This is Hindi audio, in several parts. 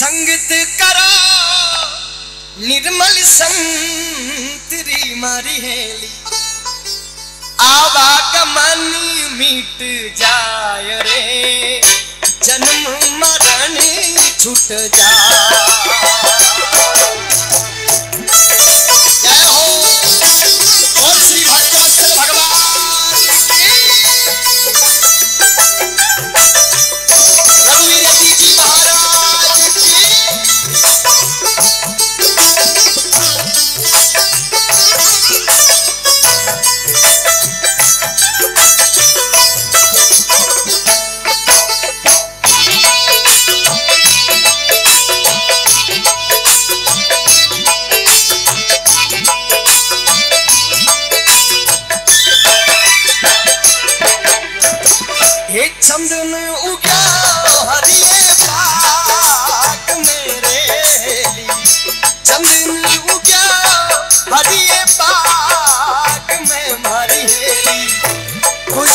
संगत करो निर्मल संतरी मारी हेली आवागमन मिट जाय रे जन्म मरण छूट जा।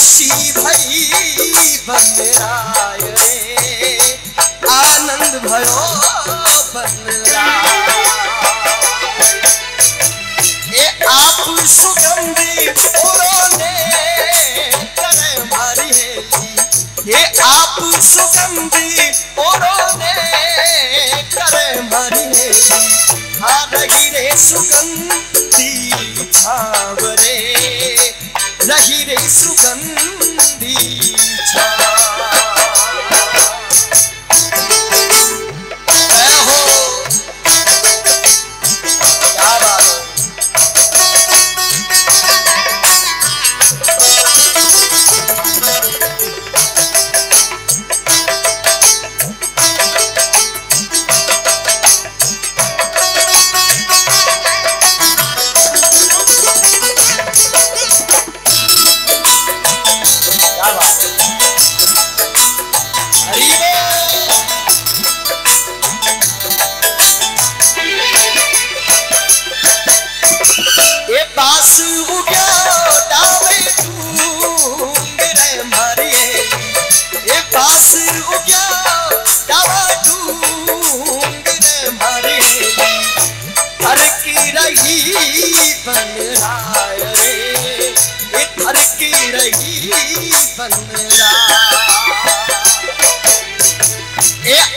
खुशी भई बन राय रे। आनंद भयो बन राय ए आप सुगंधी ओरोने करे मारी हेली ये आप सुगंधी ओरोने करे मारी हेली हाँ रही रे सुगंधी रही रे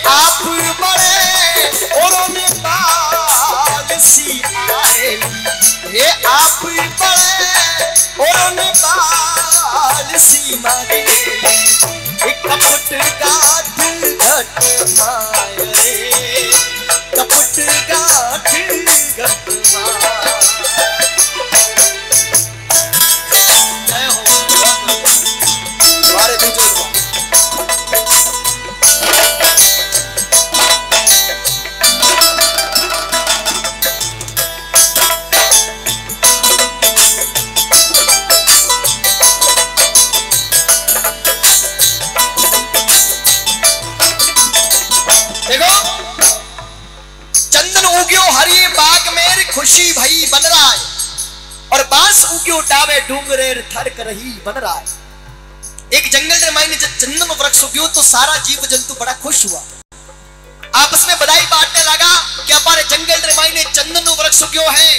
आप बड़े और नेपाल सी पाल सीमा कृष्ण उग्यो टावे डूंगरेर थरक रही है एक जंगल में मायने जब चंदन वृक्ष उग्यो तो सारा जीव जंतु बड़ा खुश हुआ। आपस में बधाई बांटने लगा कि हमारे जंगल रे मायने चंदन वृक्ष उग्यो है।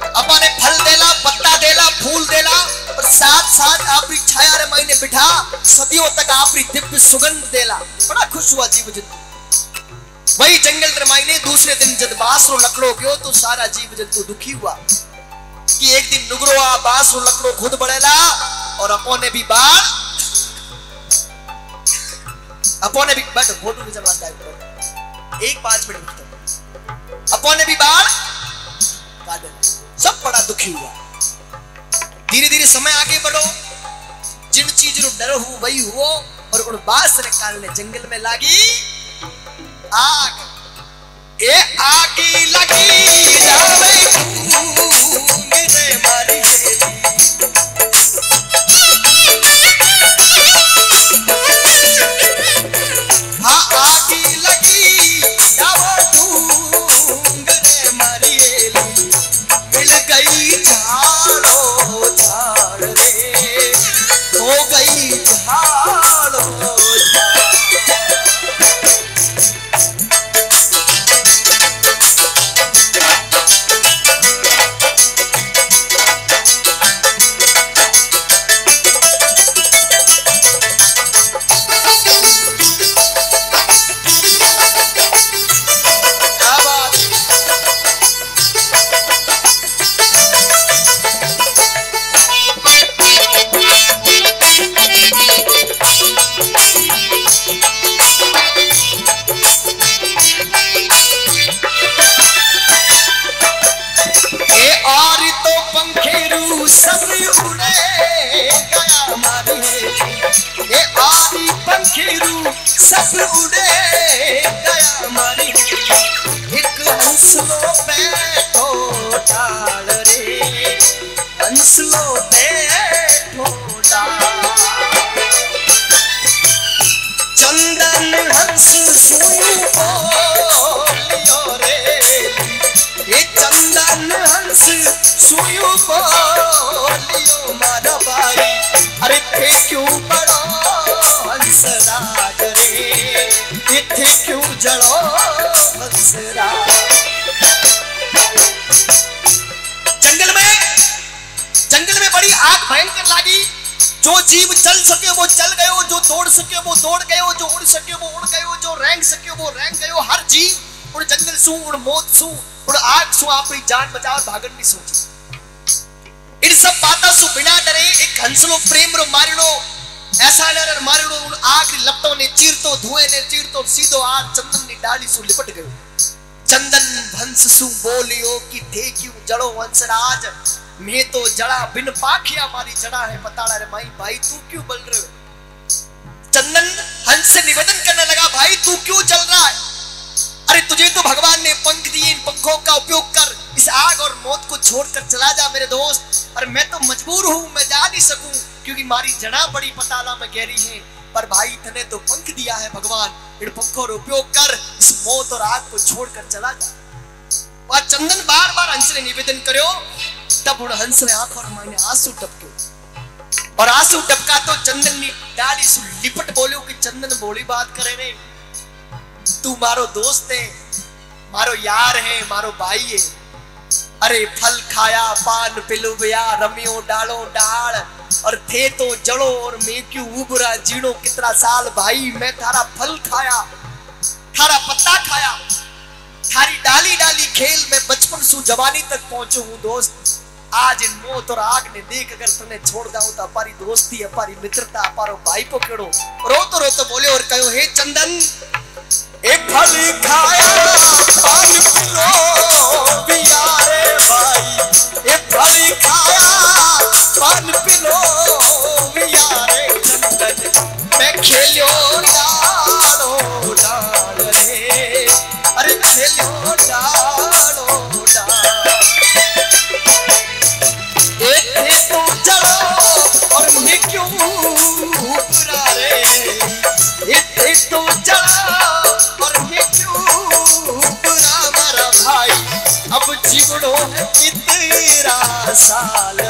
अपने फल देला, पत्ता देला, फूल देला, और साथ साथ आपरी छाया रे मायने बिठा, सदियों तक आपरी दिव्य सुगंध देला। बड़ा खुश हुआ जीव जंतु वही जंगल रे मायने दूसरे दिन जब बाँस रो लकड़ो गयो तो सारा जीव जंतु दुखी हुआ। कि एक दिन नुगरो आ बाँस लकड़ो खुद बढ़ेला और अपने भी बाढ़ अपने भी बैठो, फ़ोटो भी जमा है एक पाँच मिनट रुकते अपने भी बाढ़ काटे। सब बड़ा दुखी हुआ। धीरे धीरे समय आगे बढ़ो। जिन चीज़ रो डर हो, वही हुओ और उन बास रे काल ने जंगल में लागी आग। ए आगी लगी जावे everybody. रंग उड़े गया मारी ये आरी पंखीरू गया मारी एक हंसलो पे तो डाल रे हंसलो पे तो डाल चंदन हंस सुई रे चंदन हंस सुई बोलियो मारा भाई अरे थे क्यों बड़ो हंस रे ये थे क्यों जड़ो जंगल में जंगल में बड़ी आग भयंकर लागी। जो जीव चल सके, वो चल गयो, जो दौड़ सके, वो दौड़ गयो, जो उड़ सके, वो उड़ गयो, जो रैंक सके, वो रैंक गयो। हर जीव उड़ जंगल सू, उड़ मौत सू, उड़ आग सू अपनी जान बचाओ भागन नहीं सोची। सब बातों सु बिना डरे एक हंसलो प्रेम रो मारिड़ो ऐसा नर मारिड़ो उन आग लपटों ने चीरतो, धुएँ ने चीरतो, सीधो आग चंदन नी डाली सु लिपट गयो। चंदन भंस सु बोलियो कि क्यों जड़ो वंशराज? मैं तो जड़ा बिन पाखिया मारी जड़ा है बताड़ा रे माई भाई, तू क्यों बल रहे चंदन हंस से निवेदन करने लगा, भाई, तू क्यों चल रहा है? अरे तुझे तो भगवान ने पंख दिए, इन पंखों का उपयोग कर। इस आग और मौत को छोड़कर चला जा मेरे दोस्त। और मैं तो मजबूर हूँ, मैं जा नहीं सकूँ, क्योंकि मारी जड़ा बड़ी पताला में गहरी है। पर भाई, तने तो पंख दिया है भगवान। इन पंखों का उपयोग कर इस मौत और आग को छोड़कर चला जा। वह चंदन बार बार हंस ने निवेदन करो, तब उन हंस ने आँख और मायने आँसू टपके। और आँसू टपका तो चंदन ने डाली सु लिपट बोलो कि चंदन बोली बात करे रे तू मारो दोस्त है, मारो यार है, मारो भाई है। अरे फल खाया, पान पिलुया रमियो, डालो डाल और थे तो जड़ो और मैं क्यों उबरा जीणो कितना साल भाई, मैं थारा फल खाया, थारा पत्ता खाया। थारी डाली डाली खेल में बचपन सु जवानी तक पहुंचू हूँ, दोस्त। आज इन मौत और आग ने देख अगर तुमने छोड़ जाऊँ तो अपारी दोस्ती, अपारी मित्रता, अपारो भाई पकड़ो। रो तो रो तो बोले और कहो, हे चंदन ए फल खाया, पान पिलो, पिया भाई ए फल खाया पान पिलो पिया रे मैं खेलियो डालो साल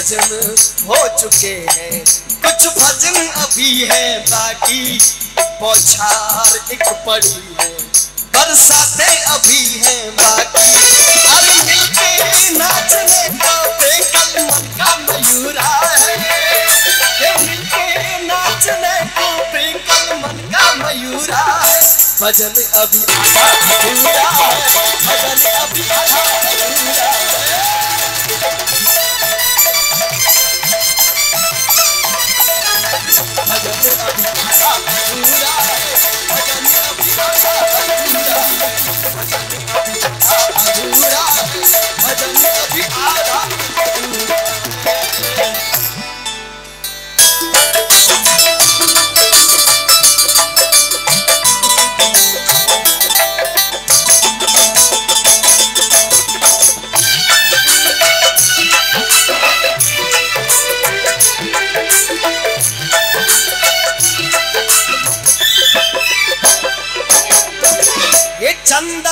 भजन हो चुके हैं। कुछ भजन अभी है बाकी, बौछार एक पड़ी है। बरसातें अभी हैं बाकी। नाचने नाचने भजन अभी आधा है। भजन अभी आधा है। आधा अधूरा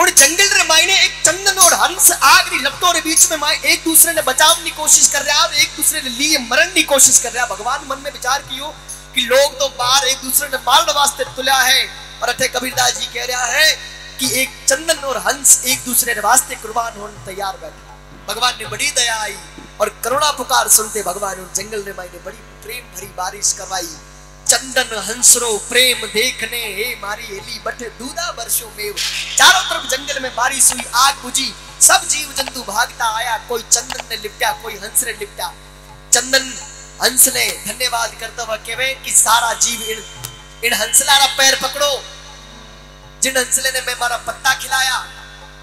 और जंगल रे मायने एक चंदन और हंस आग री लपटों रे बीच में माए एक दूसरे ने बचाव की कोशिश कर रहा और एक दूसरे ने लिए मरण की कोशिश कर रहा भगवान मन में विचार कियो कि लोग तो बाहर एक दूसरे ने मारने वास्ते तुला है और अठे कबीरदास जी कह रहा है कि एक चंदन और हंस एक दूसरे ने वास्ते कुर्बान होने तैयार बैठा। भगवान ने बड़ी दया आई और करुणा पुकार सुनते भगवान और जंगल ने मायने बड़ी प्रेम भरी बारिश करवाई। चंदन हंसरो प्रेम देखने, हे मारी हेली बटे दूधा वर्षों में चारों तरफ़ जंगल में बारिश हुई आग बुझी। सब जीव जंतु भागता आया, कोई चंदन ने लिपटा, कोई हंस ने लिपटा। चंदन हंस ने धन्यवाद करता हुआ कहे, कि सारा जीव इन इन हंसला रा पैर पकड़ो। जिन हंसले ने मैं मारा पत्ता खिलाया,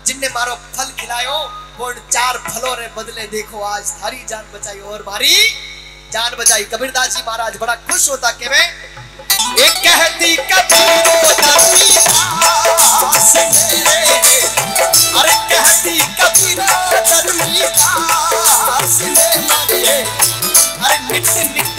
जिनने मारो फल खिलायो, वो चार फलों ने बदले देखो, आज थारी जान बचाई और मारी जान बजाई। कबीरदास जी महाराज बड़ा खुश होता के वे एक कहती कबीरो अरे कहती अरे नित्य नित्य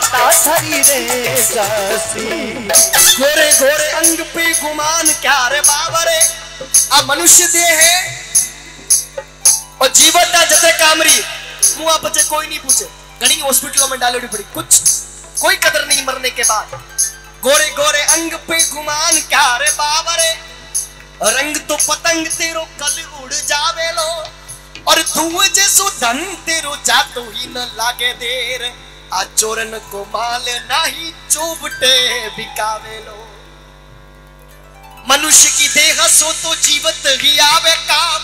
पता थरी रे जासी घोरे घोरे अंग पे गुमान क्या रे बाबा रे आ मनुष्य देह है और जीवन ना जते कामरी। मुआ बचे कोई नहीं पूछे। घनी हॉस्पिटलों में डालोड़ी पड़ी। कुछ, कोई कदर नहीं मरने के बाद। गोरे गोरे अंग पे गुमान क्या रे बाबा रे रंग तो पतंग तेरो कल उड़ जावे लो और धुएँ जैसो धन तेरो जातो ही न लागे देर। आ चोरन को माल नाही चोबटे बिकावे लो। मनुष्य की देह सो तो जीवत ही आवे काम।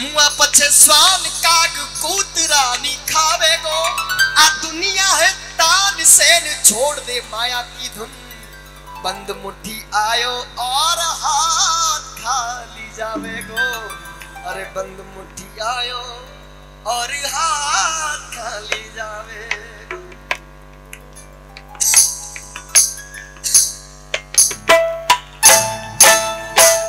मुआ पछे स्वान काग कूतरा नी खावे गो। आ दुनिया है तान सेन छोड़ दे माया की धुन। बंद मुट्ठी आयो और हाथ खाली जावे गो। अरे बंद मुट्ठी आयो और हाथ